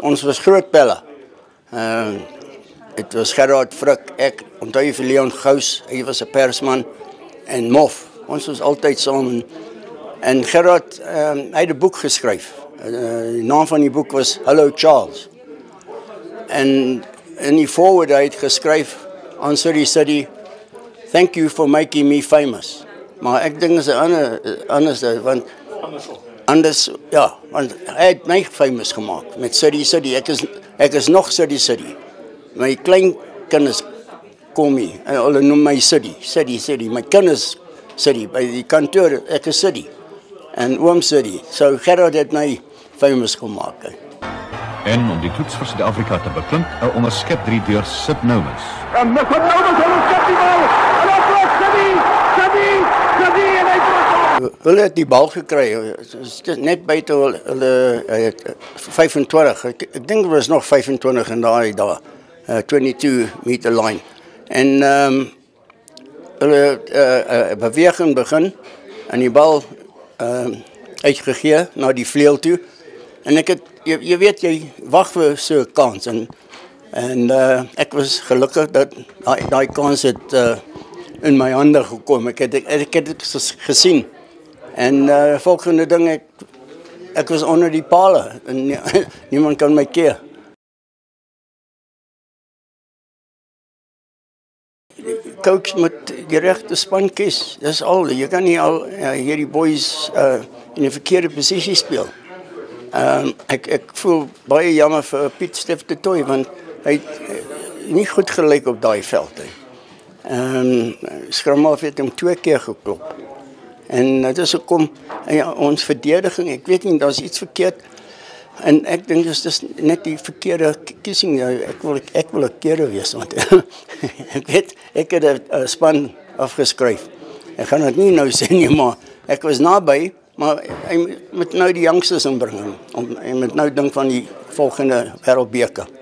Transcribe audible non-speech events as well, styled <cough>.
Ons was groot pelle. Ehm uh, dit was Gerard Frik, ek, onthou jy vir Leon Gous, hy was 'n persman en Mof. Ons was altyd saam en, en Gerard ehm uh, hy het 'n boek geskryf. Uh, die naam van die boek was Hello Charles. En in die voorwoord hy het geskryf aan City City Thank you for making me famous. Maar ek dink is 'n ander anders want andersom anders ja, want hy het my famous gemaak met City City. Ek is ek is nog City City. My klein kinders kom hier en hulle noem my City, City City. My kinders City by die kantoor, ek is City. En oom City. So Gerard het my famous gemaak. En om die toets vir Suid-Afrika te beklink, 'n onderskep drie deur Sip Nomans. En met Nomans onderskep die bal. En dan vlug City, City, City en hy Hulle het die bal gekry. Net buite hulle hulle het 25. Ek, ek dink dit was nog 25 in daai dae. Uh, 22 meter line. En ehm um, hulle uh, uh, beweging begin en die bal ehm uh, uitgegee na die vleuel toe. En ek het jy, jy weet jy wag vir so 'n kans en en uh, ek was gelukkig dat daai daai kans het uh, in my hande gekom. Ek het ek, ek het dit gesien. En uh volgende ding ek ek was onder die palle en nie, <laughs> niemand kan my keer. Coach moet die regte span kies. Dis al. Jy kan nie al uh, hierdie boys uh in 'n verkeerde posisie speel. Ehm um, ek ek voel baie jammer vir Piet Steff de Tooi want hy het nie goed gelyk op daai veld nie. Ehm um, Skrammal het hom twee keer geklop. En dit is hoekom ja, ons verdediging, ek weet nie daar's iets verkeerd en ek dink dit is net die verkeerde kiesing. Ja, ek wil ek wil 'n keer wees want <laughs> ek weet ek het 'n span afgeskryf. Ek gaan dit nie nou sê nie, <laughs> maar ek was naby, maar hy moet nou die youngsters inbring om hy moet nou dink van die volgende wêreldbeker.